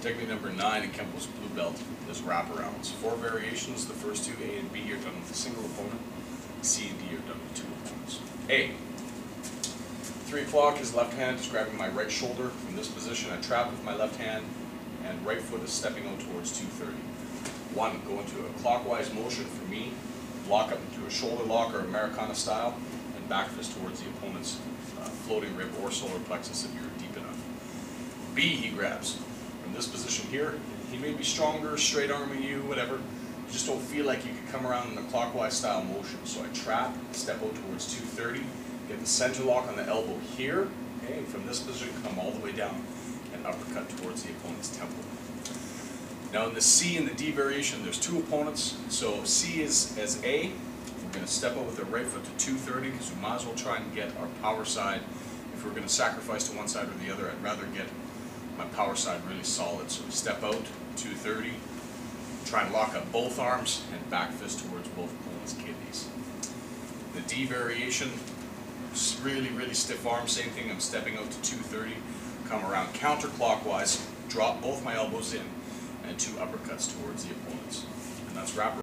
Technique number nine in Kempel's Blue Belt is wraparounds. Four variations, the first two, A and B, are done with a single opponent. C and D are done with two opponents. A. Three o'clock is left hand is grabbing my right shoulder. From this position, I trap with my left hand, and right foot is stepping out towards two thirty. One, go into a clockwise motion for me, lock up into a shoulder lock or Americana style, and back fist towards the opponent's uh, floating rib or solar plexus if you're deep enough. B, he grabs. From this position here, he may be stronger, straight arming you, whatever. You just don't feel like you could come around in a clockwise style motion. So I trap, step out towards 230, get the center lock on the elbow here, okay, from this position come all the way down and uppercut towards the opponent's temple. Now in the C and the D variation, there's two opponents. So C is as A. We're going to step out with the right foot to 230 because we might as well try and get our power side. If we're going to sacrifice to one side or the other, I'd rather get my power side really solid. So we step out 230, try and lock up both arms and back fist towards both opponents' kidneys. The D variation, really, really stiff arm, same thing. I'm stepping out to 230, come around counterclockwise, drop both my elbows in, and two uppercuts towards the opponents. And that's wrap